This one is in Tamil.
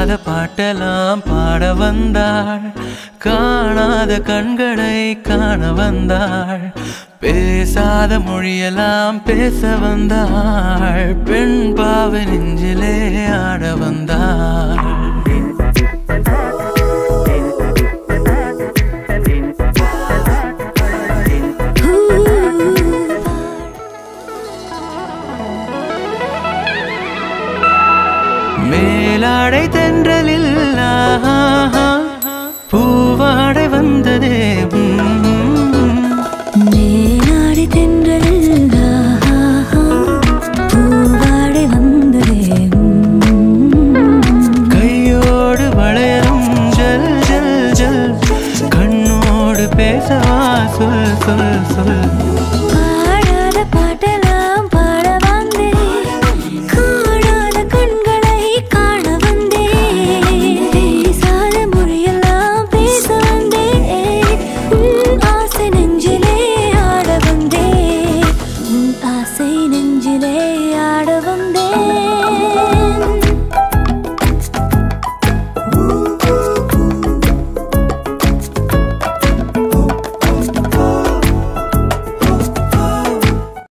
காணாத பாட்டெல்லாம் பாட வந்தாள். காணாத கண்களை காண வந்தாள். பேசாத மொழியெல்லாம் பேச வந்தாள். பெண் பாவ நெஞ்சிலே மேலாடை தென்றலில் பூவாடை வந்ததே. மேலாடை தென்றலில் பூவாடை வந்ததே. கையோடு வளையலும் ஜல் ஜல் ஜல் கண்ணோடு பேசவா சொல் சொல் சொல் ஆசை நெஞ்சிலே ஆட வந்தேன்.